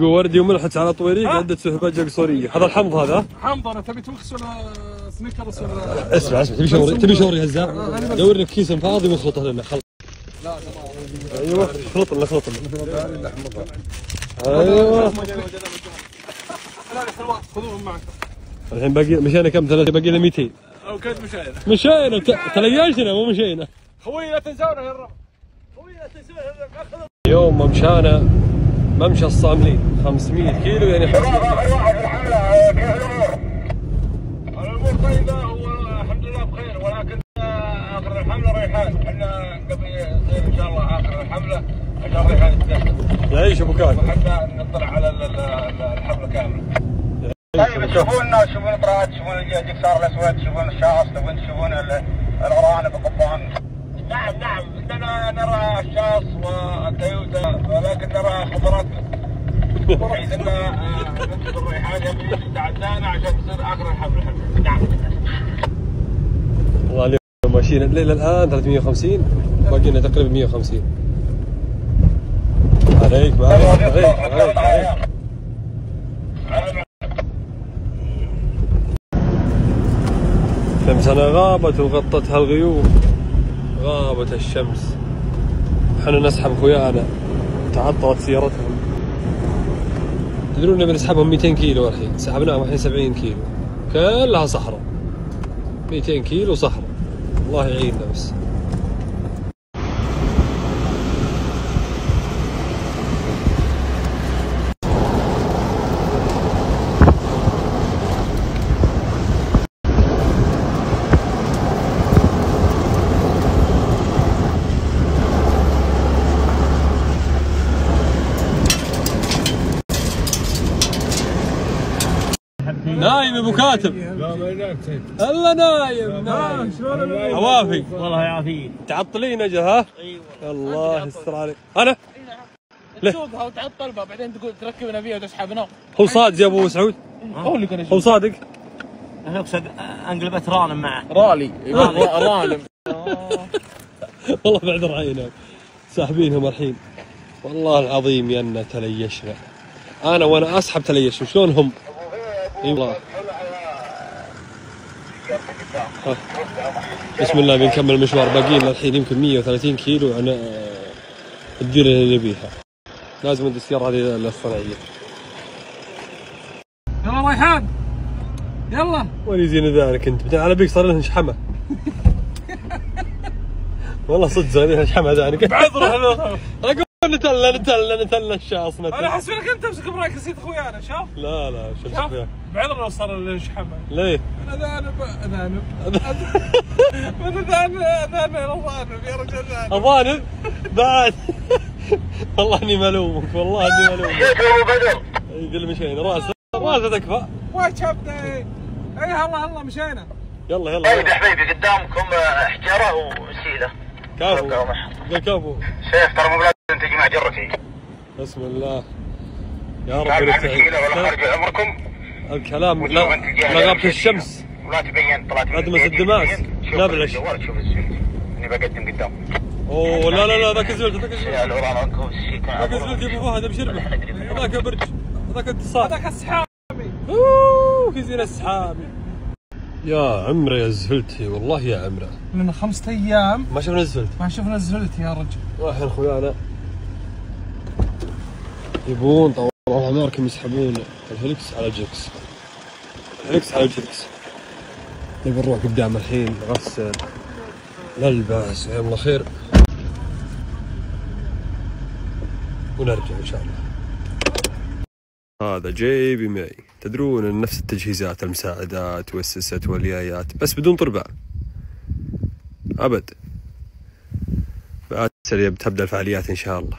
وردي وملحت على طويريق عدة سهبجة قصورية هذا الحمض هذا؟ حمضانه تبي توكس ولا سنيكرز ولا اسمع اسمع تبي شوري تبي شوري هزاع دور لك كيس فاضي واخلطه لنا خل أيوه خلط لنا خلط لنا. أيوه. خذوهم معك. الحين باقي مشينا كم؟ ثلاثة باقي لنا 200 أو كنت مشينا؟ ت- تليشنا مو مشينا. خوي لا تنسونا يا الرب خوي لا تنسونا يوم مشانا ممشى الصاملين. 500 كيلو يعني 500 كيلو واحد الحملة كيف الأمور؟ الأمور طيبة والحمد لله بخير. ولكن آخر الحملة ريحان. إحنا قبل إن شاء الله آخر الحملة عشان ريحان يتدخل يعيش أبو كاك وحتى نطلع على ال- ال- الحملة كاملة. طيب تشوفون الناس تشوفون الطراد تشوفون الجكسار الأسود تشوفون الشاص تشوفون ال- الأرانب القضبان نعم نعم. اننا نرى الشاص والتويوتا ولكن نرى خبرات بحيث ان آه، الريحان يبي تعدانا عشان تصير اخر الحمله نعم. والله اليوم ماشيين الليلة الآن 350 باقي لنا تقريبا 150 عليك عليك عليك عليك عليك. كم سنة غابت وغطتها الغيوم؟ غابت الشمس. إحنا نسحب اخويانا تعطلت سيارتهم. تدرون نبي نسحبهم 200 كيلو الحين. سحبناهم الحين 70 كيلو. كلها صحراء. 200 كيلو صحراء. الله يعيننا بس. نايم أبو كاتب. الله نايم نايم. عوافي والله يعافيك. تعطلين أجل ها الله يستر عليك. أنا؟ تسوقها وتعطل بها بعدين تقول تركبنا فيها وتسحبنا هو صادق يا أبو سعود؟ هو اللي كان هو صادق؟ أنا أقصد أنقلبت رانم معه. رالي. رالم والله بعد رأينا. ساحبينهم الحين. والله العظيم يا تليشنا أنا وأنا أسحب تليش شلون هم؟ اي والله. بسم الله بنكمل المشوار باقي لنا الحين يمكن 130 كيلو عن الديره اللي نبيها لازم ندي السياره هذه الصناعيه يلا ريحان يلا وين يزين ذلك انت على بيك صار لنا شحمه والله صدق صار لنا شحمه ذلك بعذر أقول نتلا نتلا نتلا الشاص أنا أحس انك أنت تمسك براك نسيت اخويانا شوف لا لا شو شوف فيها بعذر لو صار لنا شحمه ليه؟ أنا ذانب ذانب أنا ذانب ذانب يا رجال ذانب اضانب بعد. والله إني ملومك والله إني ملومك. جيت ابو بدر يقول مشينا رأس. رأس تكفى. وش إي هلا هلا مشينا. يلا طيب يلا. يا حبيبي قدامكم حجره وسيلة. كفو كفو سيف ترى مو مع جرتي بسم الله. يا رب ولا خارج عمركم الكلام لا اللي الشمس. ولا تبين طلعت من البيت. الدماس. شوف نبلش. تشوف الزفت إني بقدم قدام. أوه لا لا لا ذاك زلت ذاك يا الشيك ذاك زلت يا ابو فهد ابشر به هذاك برج. هذاك اتصال هذاك السحاب أوه يزين السحابي يا عمره يا الزفلت والله يا عمره لنا خمسة أيام. ما شفنا الزفلت ما شفنا الزفلت يا رجل. واحد اخويانا يبون طول اعماركم يسحبون الهلكس على الجكس الهلكس على الجكس نبي نروح قدام الحين نغسل نلبس يا الله خير. ونرجع إن شاء الله. هذا جيبي معي تدرون إن نفس التجهيزات المساعدات والسست واليايات بس بدون طربع أبد. بعد يب- تبدا الفعاليات إن شاء الله.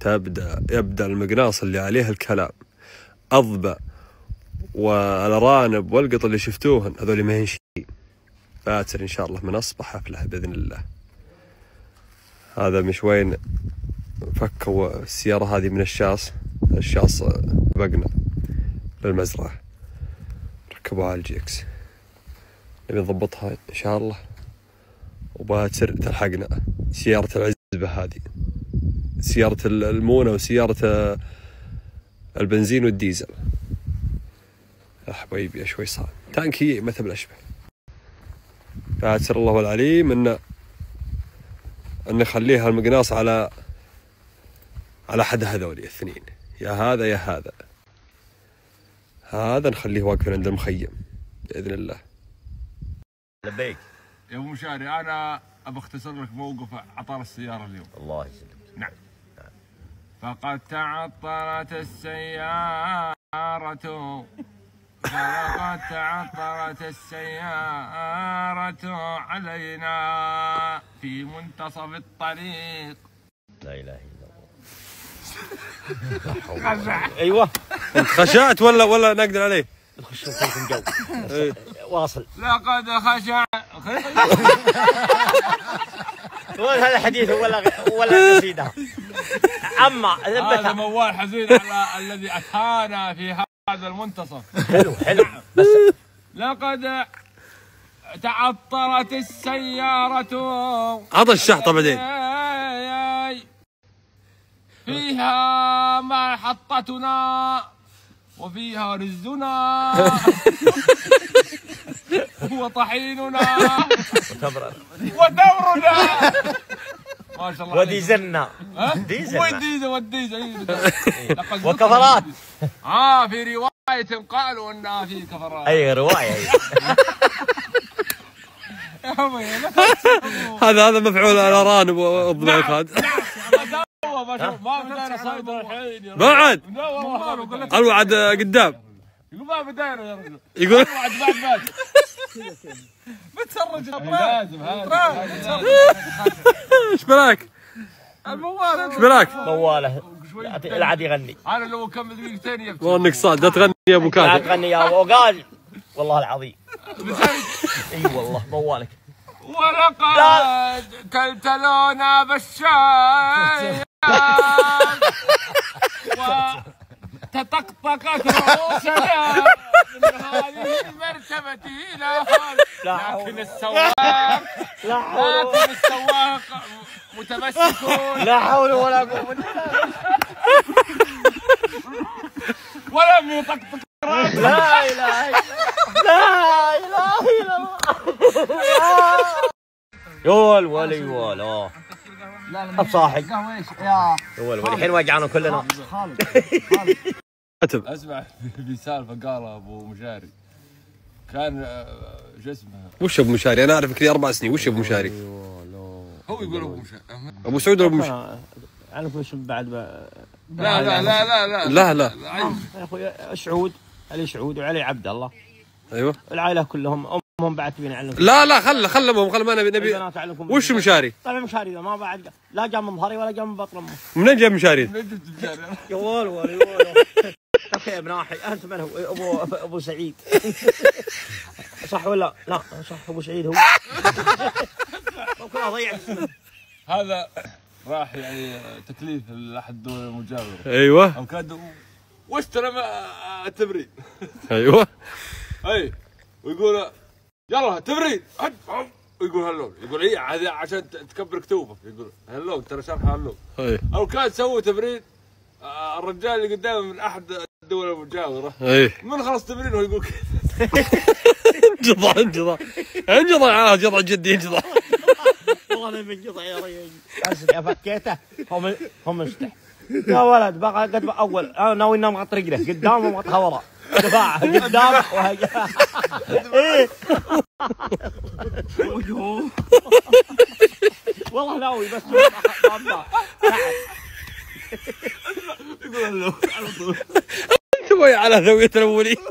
تبدأ يبدأ المقناص اللي عليه الكلام. أضبع والأرانب والقط اللي شفتوهن هذول ما هن شيء إن شاء الله من أصبح حفله بإذن الله. هذا مش وين فكوا السيارة هذه من الشاص. الشاص بقنا للمزرعة. ركبوها على الجيكس. نبي نضبطها إن شاء الله. وباكر تلحقنا. سيارة العزبة هذه. سيارة المونة وسيارة البنزين والديزل. يا حبيبي يا شوي صار تانكي مثل الاشبه بعد سر الله العليم إن إن نخليها المقناص على على حد هذولي الاثنين. يا هذا يا هذا. هذا نخليه واقف عند المخيم بإذن الله. لبيك. يا أبو مشاري أنا ابى أختصر لك موقف عطار السيارة اليوم. الله يسلمك. نعم. فقد تعطلت السيارة. فلقد تعطلت السيارة علينا في منتصف الطريق. لا إله إلا الله. أيوه. خشعت ولا ولا نقدر عليه؟ جو واصل. لقد خشع. هذا حديث ولا ولا قصيده أما هذا موال حزين على الذي أتانا في هذا المنتصف. حلو حلو. بس لقد تعطلت السيارة عطى الشحطة بعدين. فيها محطتنا وفيها رزنا. وطحيننا تبرر ودورنا ما شاء الله. وديزلنا. ها؟ ديزل. والديزل والديزل لقد وكفرات. آه في رواية قالوا انها في كفرات. أي رواية هذا هذا مفعول الارانب والضبع هذا ما شاء ما صيد الحين يا رجل. بعد لا والله. الوعد قدام. يقول ما بدينا يا رجل. يقول بعد بعد. بعد بتسرج لازم هذا إيش بلاك؟ الموال. إيش بلاك؟ مواله العاد يغني أنا لو كم دقيقتين يبكي والله انك صاد. لا تغني يا أبو لا كاتب تغني يا ابو قال والله العظيم. إي والله موالك. ولقد تلتلونا بالشاي. وتطقطقت رؤوسنا من هذه المرتبة إلى هذه لا حول لكن السواق لكن السواق متمسك. لا حول ولا قوة ولم يطقطق لا إله الا لا إله إلا الله. يا الولي ولا الصاحي قهوة إيش يا الولي الحين وجعنا كلنا. كاتب أسمع في سالفة قالها أبو مشاري. كان آه، شو اسمه؟ وش أبو مشاري؟ أنا أعرفك لي أربع سنين. وش أبو مشاري؟ هو يقول أبو مشاري. أبو سعود أبو مشاري؟ اعرف وش بعد لا لا لا لا لا لا. لا. يا أخوي سعود علي سعود وعلي عبد الله. أيوه. العائلة كلهم بعد لا لا خله خله مهم خله ما نبي نبي وش مشاري؟ طبعا مشاري ما بعد. لا جاء من ظهري ولا جاء من بطن امه منين جاي مشاري؟ من جبت مشاري؟ يا ول ول ول أوكي بناحي أنت من هو؟ ابو أبو سعيد. صح ولا لا؟ صح أبو سعيد هو. ممكن أضيع اسمه هذا راح يعني تكليف لاحد الدول المجاورة. أيوه. أو كاد واشترى ما- التبريد أيوه. أي ويقول يلا تبريد. ويقول هلو. يقول اي هذا عشان تكبر كتوبك يقول هلو ترى شرح هلو. اي أو كان سووا تبريد آه، الرجال اللي قدامه من أحد الدول المجاوره اي من خلص تمرين هو يقول كذا. انجضع انجضع انجضع على جضع جدي انجضع والله أنا من قطع يا رجال أسف. فكيتة هم هم يا ولد بقى قد بقى أول. أنا ناوي انام غط رجله قدام ومغطها ورا دفاع قدام. إيه. وجهه والله ناوي بس. يقول على طول. تبغى على ذوية الاولين